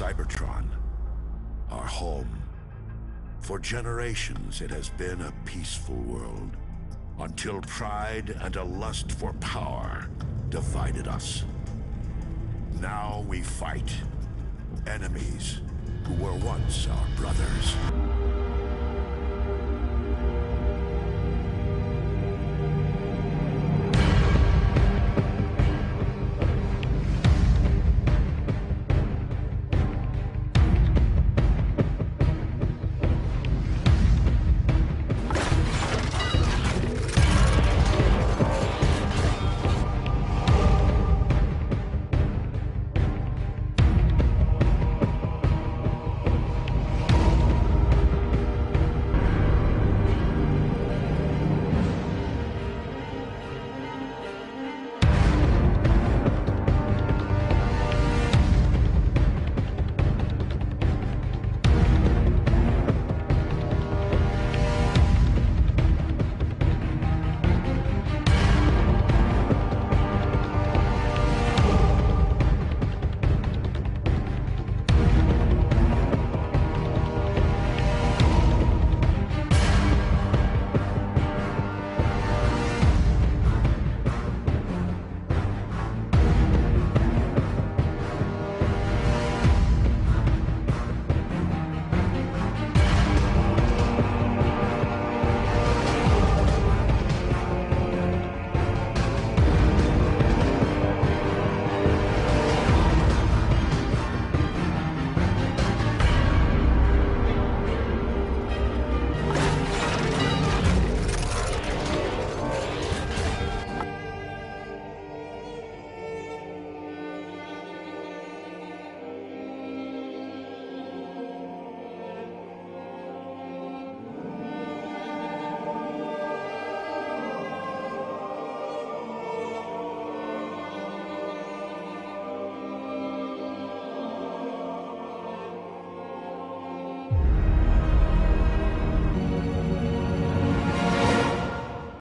Cybertron, our home. For generations, it has been a peaceful world, until pride and a lust for power divided us. Now we fight enemies who were once our brothers.